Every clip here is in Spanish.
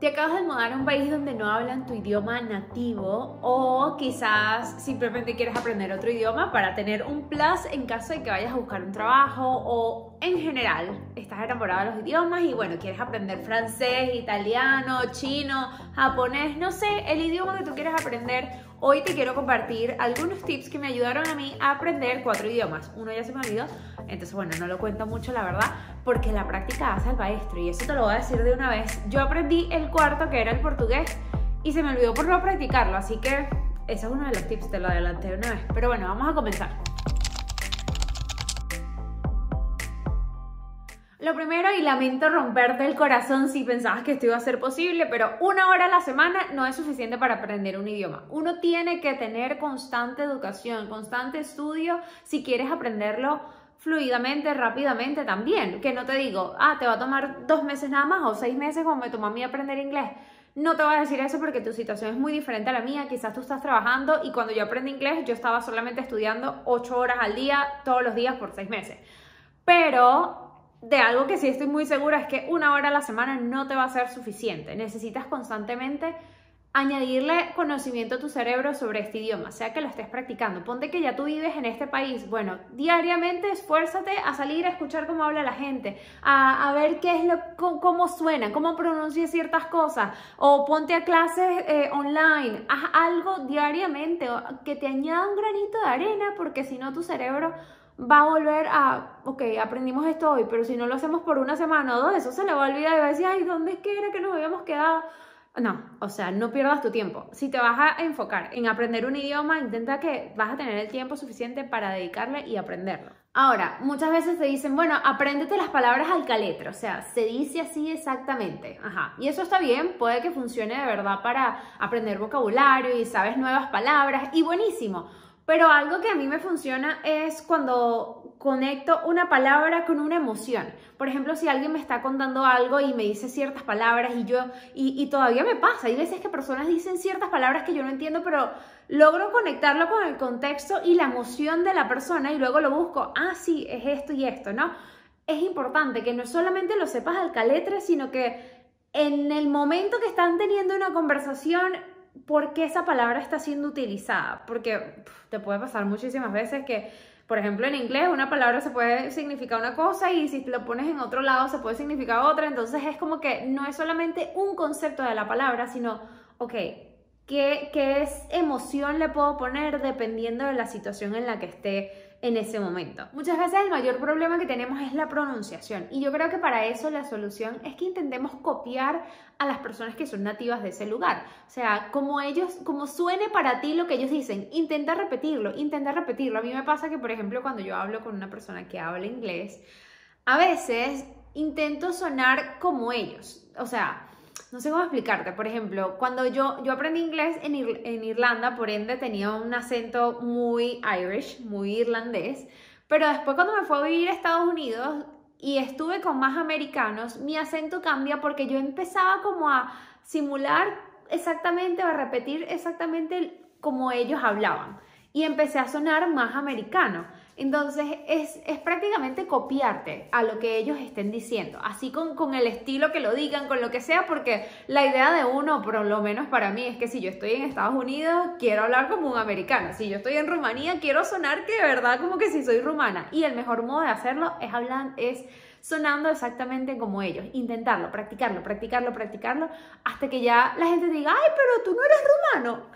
Te acabas de mudar a un país donde no hablan tu idioma nativo o quizás simplemente quieres aprender otro idioma para tener un plus en caso de que vayas a buscar un trabajo o en general estás enamorado de los idiomas y bueno, quieres aprender francés, italiano, chino, japonés, no sé, el idioma que tú quieras aprender Hoy te quiero compartir algunos tips que me ayudaron a mí a aprender cuatro idiomas. Uno ya se me olvidó, entonces bueno, no lo cuento mucho la verdad, porque la práctica hace al maestro y eso te lo voy a decir de una vez. Yo aprendí el cuarto, que era el portugués, y se me olvidó por no practicarlo, así que ese es uno de los tips, te lo adelanté de una vez. Pero bueno, vamos a comenzar. Lo primero, y lamento romperte el corazón si pensabas que esto iba a ser posible, pero una hora a la semana no es suficiente para aprender un idioma. Uno tiene que tener constante educación, constante estudio si quieres aprenderlo fluidamente, rápidamente también. Que no te digo, ah, te va a tomar dos meses nada más o seis meses como me tomó a mí aprender inglés. No te voy a decir eso porque tu situación es muy diferente a la mía. Quizás tú estás trabajando y cuando yo aprendí inglés yo estaba solamente estudiando ocho horas al día, todos los días por seis meses. Pero de algo que sí estoy muy segura es que una hora a la semana no te va a ser suficiente. Necesitas constantemente añadirle conocimiento a tu cerebro sobre este idioma, sea que lo estés practicando. Ponte que ya tú vives en este país. Bueno, diariamente esfuérzate a salir a escuchar cómo habla la gente, a, ver qué es lo, cómo, suena, cómo pronuncia ciertas cosas, o ponte a clases eh, online. Haz algo diariamente que te añada un granito de arena, porque si no tu cerebro va a volver a, ok, aprendimos esto hoy, pero si no lo hacemos por una semana o dos, eso se le va a olvidar y va a decir, ay, ¿dónde es que era que nos habíamos quedado? No, o sea, no pierdas tu tiempo. Si te vas a enfocar en aprender un idioma, intenta que vas a tener el tiempo suficiente para dedicarle y aprenderlo. Ahora, muchas veces te dicen, bueno, apréndete las palabras al caletre, o sea, se dice así exactamente. Ajá. Y eso está bien, puede que funcione de verdad para aprender vocabulario y sabes nuevas palabras y buenísimo. Pero algo que a mí me funciona es cuando conecto una palabra con una emoción. Por ejemplo, si alguien me está contando algo y me dice ciertas palabras y yo, y, todavía me pasa, hay veces que personas dicen ciertas palabras que yo no entiendo, pero logro conectarlo con el contexto y la emoción de la persona y luego lo busco, ah, sí, es esto y esto, ¿no? Es importante que no solamente lo sepas al caletre, sino que en el momento que están teniendo una conversación por qué esa palabra está siendo utilizada. Porque te puede pasar muchísimas veces que, por ejemplo, en inglés una palabra se puede significar una cosa y si lo pones en otro lado se puede significar otra. Entonces es como que no es solamente un concepto de la palabra, sino, ok, ¿qué, qué es emoción le puedo poner dependiendo de la situación en la que esté? En ese momento. Muchas veces el mayor problema que tenemos es la pronunciación y yo creo que para eso la solución es que intentemos copiar a las personas que son nativas de ese lugar. O sea, como ellos, como suene para ti lo que ellos dicen, intenta repetirlo, intenta repetirlo. A mí me pasa que, por ejemplo, cuando yo hablo con una persona que habla inglés, a veces intento sonar como ellos. O sea, no sé cómo explicarte. Por ejemplo, cuando yo, yo aprendí inglés en, Irlanda, por ende tenía un acento muy Irish, muy irlandés. Pero después cuando me fui a vivir a Estados Unidos y estuve con más americanos, mi acento cambia porque yo empezaba como a simular exactamente o a repetir exactamente como ellos hablaban. Y empecé a sonar más americano. Entonces es, prácticamente copiarte a lo que ellos estén diciendo, así con, con, el estilo que lo digan, con lo que sea, porque la idea de uno, por lo menos para mí, es que si yo estoy en Estados Unidos, quiero hablar como un americano, si yo estoy en Rumanía, quiero sonar que de verdad como que si soy rumana. Y el mejor modo de hacerlo es hablar, es sonando exactamente como ellos. Intentarlo, practicarlo, practicarlo, practicarlo, hasta que ya la gente diga, ay, pero tú no eres rumano.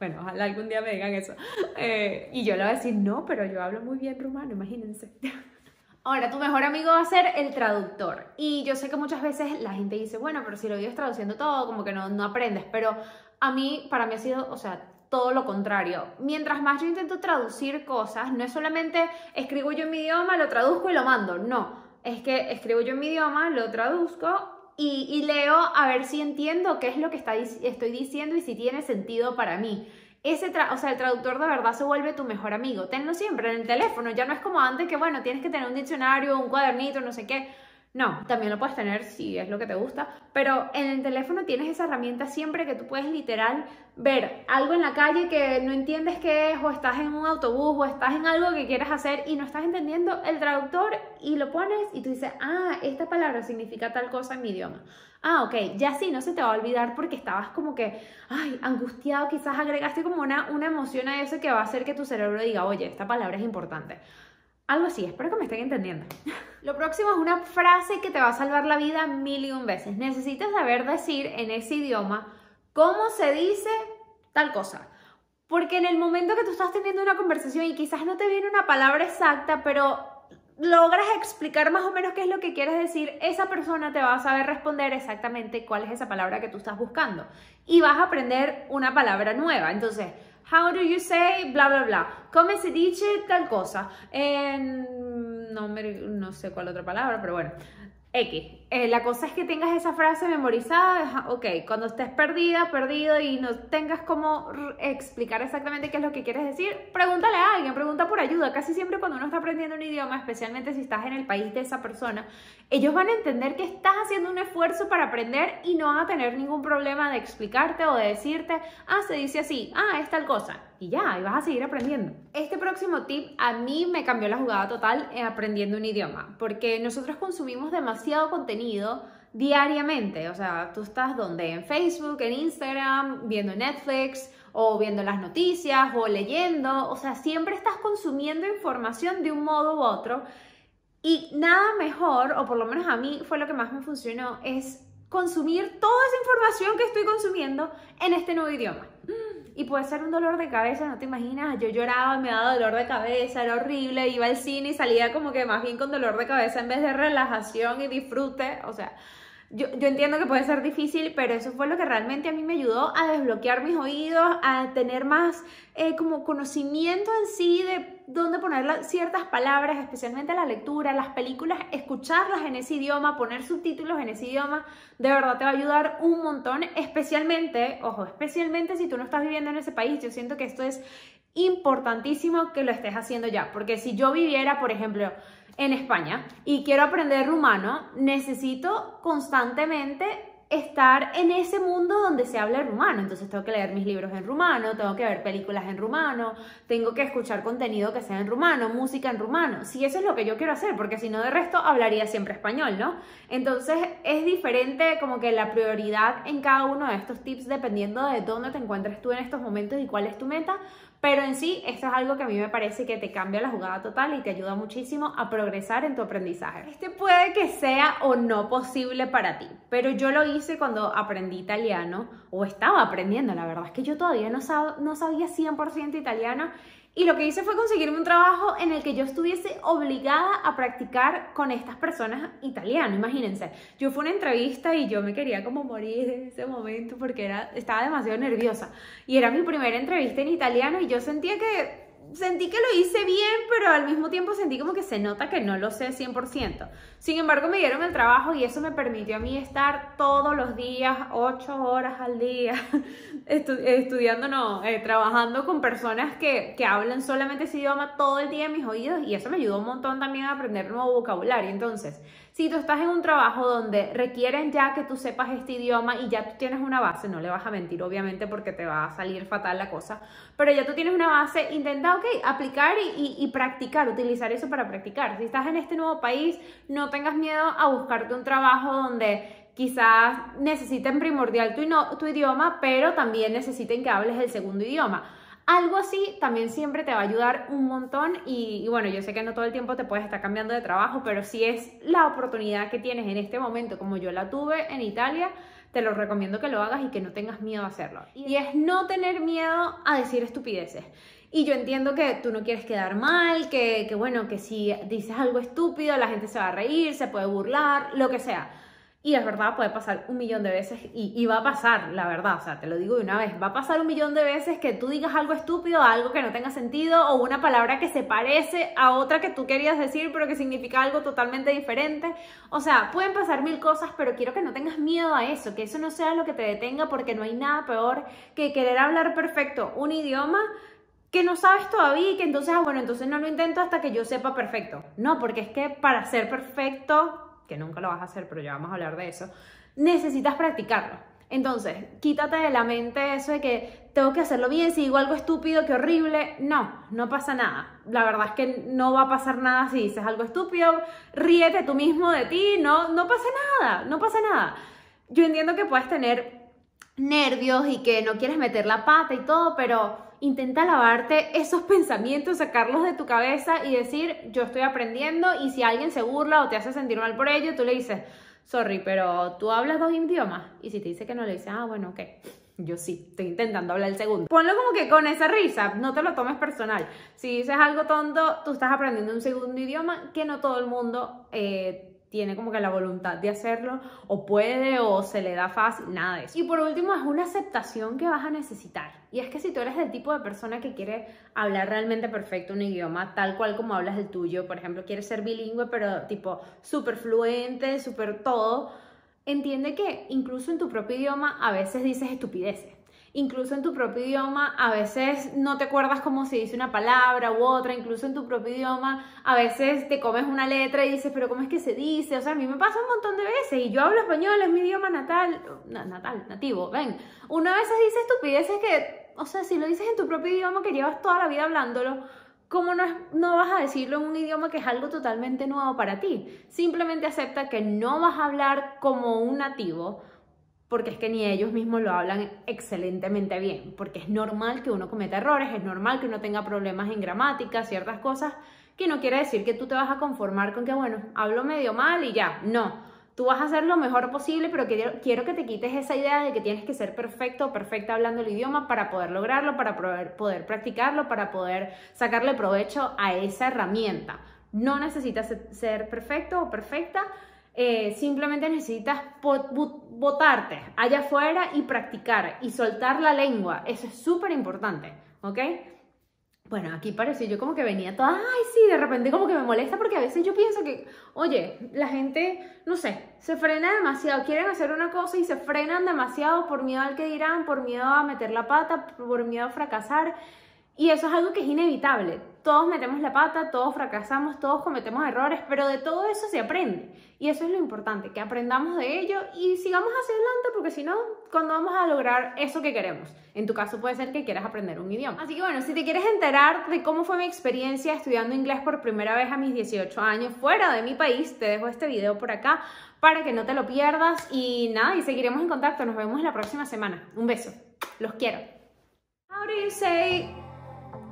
Bueno, ojalá algún día me digan eso. Eh, y yo le voy a decir, no, pero yo hablo muy bien rumano, imagínense. Ahora, tu mejor amigo va a ser el traductor. Y yo sé que muchas veces la gente dice, bueno, pero si lo vives traduciendo todo, como que no, no aprendes. Pero a mí, para mí ha sido, o sea, todo lo contrario. Mientras más yo intento traducir cosas, no es solamente escribo yo en mi idioma, lo traduzco y lo mando. No, es que escribo yo en mi idioma, lo traduzco y, leo a ver si entiendo qué es lo que estoy diciendo y si tiene sentido para mí. Ese o sea, el traductor de verdad se vuelve tu mejor amigo. Tenlo siempre en el teléfono. Ya no es como antes que, bueno, tienes que tener un diccionario, un cuadernito, no sé qué. No, también lo puedes tener si es lo que te gusta, pero en el teléfono tienes esa herramienta siempre que tú puedes literal ver algo en la calle que no entiendes qué es, o estás en un autobús, o estás en algo que quieres hacer y no estás entendiendo el traductor y lo pones y tú dices, ah, esta palabra significa tal cosa en mi idioma. Ah, ok, ya sí, no se te va a olvidar porque estabas como que, ay, angustiado, quizás agregaste como una, una emoción a eso que va a hacer que tu cerebro diga, oye, esta palabra es importante. Algo así, espero que me estén entendiendo. Lo próximo es una frase que te va a salvar la vida mil y un veces. Necesitas saber decir en ese idioma cómo se dice tal cosa. Porque en el momento que tú estás teniendo una conversación y quizás no te viene una palabra exacta, pero logras explicar más o menos qué es lo que quieres decir, esa persona te va a saber responder exactamente cuál es esa palabra que tú estás buscando. Y vas a aprender una palabra nueva. Entonces, how do you say bla bla bla? ¿Cómo se dice tal cosa? no, no sé cuál otra palabra, pero bueno. X. Eh, la cosa es que tengas esa frase memorizada, ok, cuando estés perdida, perdido y no tengas cómo explicar exactamente qué es lo que quieres decir, pregúntale a alguien, pregunta por ayuda. Casi siempre cuando uno está aprendiendo un idioma, especialmente si estás en el país de esa persona, ellos van a entender que estás haciendo un esfuerzo para aprender y no van a tener ningún problema de explicarte o de decirte, ah, se dice así, ah, es tal cosa. Y ya, y vas a seguir aprendiendo. Este próximo tip a mí me cambió la jugada total en aprendiendo un idioma, porque nosotros consumimos demasiado contenido diariamente. O sea, tú estás donde? En Facebook, en Instagram, viendo Netflix o viendo las noticias o leyendo. O sea, siempre estás consumiendo información de un modo u otro. Y nada mejor, o por lo menos a mí fue lo que más me funcionó, es consumir toda esa información que estoy consumiendo en este nuevo idioma. Y puede ser un dolor de cabeza, no te imaginas. Yo lloraba, me daba dolor de cabeza, era horrible. Iba al cine y salía como que más bien con dolor de cabeza en vez de relajación y disfrute. O sea, yo, entiendo que puede ser difícil, pero eso fue lo que realmente a mí me ayudó a desbloquear mis oídos, a tener más eh, como conocimiento en sí de dónde poner ciertas palabras, especialmente la lectura, las películas, escucharlas en ese idioma, poner subtítulos en ese idioma, de verdad te va a ayudar un montón, especialmente, ojo, especialmente si tú no estás viviendo en ese país, yo siento que esto es importantísimo que lo estés haciendo ya, porque si yo viviera, por ejemplo, en España. Y quiero aprender rumano, necesito constantemente estar en ese mundo donde se habla rumano. Entonces tengo que leer mis libros en rumano, tengo que ver películas en rumano, tengo que escuchar contenido que sea en rumano, música en rumano. Si eso es lo que yo quiero hacer, porque si no de resto hablaría siempre español, ¿no? Entonces es diferente como que la prioridad en cada uno de estos tips dependiendo de dónde te encuentres tú en estos momentos y cuál es tu meta, pero en sí, esto es algo que a mí me parece que te cambia la jugada total y te ayuda muchísimo a progresar en tu aprendizaje. Este puede que sea o no posible para ti, pero yo lo hice cuando aprendí italiano o estaba aprendiendo. La verdad es que yo todavía no, no sabía 100% italiano y lo que hice fue conseguirme un trabajo en el que yo estuviese obligada a practicar con estas personas italiano. Imagínense, yo fui a una entrevista y yo me quería como morir en ese momento porque era, estaba demasiado nerviosa. Y era mi primera entrevista en italiano y yo sentía que sentí que lo hice bien, pero al mismo tiempo sentí como que se nota que no lo sé 100%. Sin embargo, me dieron el trabajo y eso me permitió a mí estar todos los días, 8 horas al día, estudiando, no, eh, trabajando con personas que, que hablan solamente ese idioma todo el día en mis oídos y eso me ayudó un montón también a aprender nuevo vocabulario. Entonces, si tú estás en un trabajo donde requieren ya que tú sepas este idioma y ya tú tienes una base, no le vas a mentir obviamente porque te va a salir fatal la cosa, pero ya tú tienes una base, intenta, ok, aplicar y, y, practicar, utilizar eso para practicar. Si estás en este nuevo país, no tengas miedo a buscarte un trabajo donde quizás necesiten primordial tu, tu idioma, pero también necesiten que hables el segundo idioma algo así también siempre te va a ayudar un montón y, bueno, yo sé que no todo el tiempo te puedes estar cambiando de trabajo, pero si es la oportunidad que tienes en este momento, como yo la tuve en Italia, te lo recomiendo que lo hagas y que no tengas miedo a hacerlo. Y es no tener miedo a decir estupideces. Y yo entiendo que tú no quieres quedar mal, que, que bueno, que si dices algo estúpido, la gente se va a reír, se puede burlar, lo que sea. Y es verdad, puede pasar un millón de veces y, va a pasar, la verdad, o sea, te lo digo de una vez, va a pasar un millón de veces que tú digas algo estúpido, algo que no tenga sentido o una palabra que se parece a otra que tú querías decir pero que significa algo totalmente diferente. O sea, pueden pasar mil cosas, pero quiero que no tengas miedo a eso, que eso no sea lo que te detenga porque no hay nada peor que querer hablar perfecto un idioma que no sabes todavía y que entonces, ah, bueno, entonces no lo intento hasta que yo sepa perfecto. No, porque es que para ser perfecto que nunca lo vas a hacer, pero ya vamos a hablar de eso, necesitas practicarlo. Entonces, quítate de la mente eso de que tengo que hacerlo bien, si digo algo estúpido, qué horrible. No, no pasa nada. La verdad es que no va a pasar nada si dices algo estúpido. Ríete tú mismo de ti, no, no pasa nada, no pasa nada. yo entiendo que puedes tener nervios y que no quieres meter la pata y todo, pero intenta lavarte esos pensamientos, sacarlos de tu cabeza y decir, yo estoy aprendiendo y si alguien se burla o te hace sentir mal por ello, tú le dices, sorry, pero tú hablas dos idiomas. Y si te dice que no, le dices, ah, bueno, ok. Yo sí, estoy intentando hablar el segundo. Ponlo como que con esa risa, no te lo tomes personal. Si dices algo tonto, tú estás aprendiendo un segundo idioma que no todo el mundo eh, tiene como que la voluntad de hacerlo, o puede, o se le da fácil, nada de eso. Y por último, es una aceptación que vas a necesitar. Y es que si tú eres el tipo de persona que quiere hablar realmente perfecto un idioma, tal cual como hablas el tuyo, por ejemplo, quieres ser bilingüe, pero tipo súper fluente, súper todo, entiende que incluso en tu propio idioma a veces dices estupideces incluso en tu propio idioma a veces no te acuerdas cómo se dice una palabra u otra, incluso en tu propio idioma a veces te comes una letra y dices, pero ¿cómo es que se dice? O sea, a mí me pasa un montón de veces y yo hablo español, es mi idioma natal, natal, nativo, ven, una vez dice estupideces que, o sea, si lo dices en tu propio idioma que llevas toda la vida hablándolo, ¿Cómo no, no, vas a decirlo en un idioma que es algo totalmente nuevo para ti? Simplemente acepta que no vas a hablar como un nativo, porque es que ni ellos mismos lo hablan excelentemente bien, porque es normal que uno cometa errores, es normal que uno tenga problemas en gramática, ciertas cosas, que no quiere decir que tú te vas a conformar con que, bueno, hablo medio mal y ya, no. Tú vas a hacer lo mejor posible, pero quiero, quiero que te quites esa idea de que tienes que ser perfecto o perfecta hablando el idioma para poder lograrlo, para poder, poder practicarlo, para poder sacarle provecho a esa herramienta. No necesitas ser perfecto o perfecta, eh, simplemente necesitas botarte allá afuera y practicar y soltar la lengua. Eso es súper importante, ¿ok? Bueno, aquí parece yo como que venía toda, ay, sí, de repente como que me molesta porque a veces yo pienso que, oye, la gente, no sé, se frena demasiado, quieren hacer una cosa y se frenan demasiado por miedo al que dirán, por miedo a meter la pata, por miedo a fracasar. Y eso es algo que es inevitable. Todos metemos la pata, todos fracasamos, todos cometemos errores, pero de todo eso se aprende. Y eso es lo importante, que aprendamos de ello y sigamos hacia adelante, porque si no, cuando vamos a lograr eso que queremos? En tu caso puede ser que quieras aprender un idioma. Así que bueno, si te quieres enterar de cómo fue mi experiencia estudiando inglés por primera vez a mis 18 años fuera de mi país, te dejo este video por acá para que no te lo pierdas. Y nada, y seguiremos en contacto. Nos vemos la próxima semana. Un beso. Los quiero. How do you say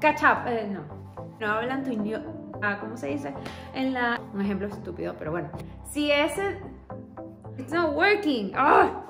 catch up? Eh, no, no hablan tu idioma. Ah, ¿Cómo se dice? En la... Un ejemplo estúpido, pero bueno. Si ese... It's not working. ¡Ah!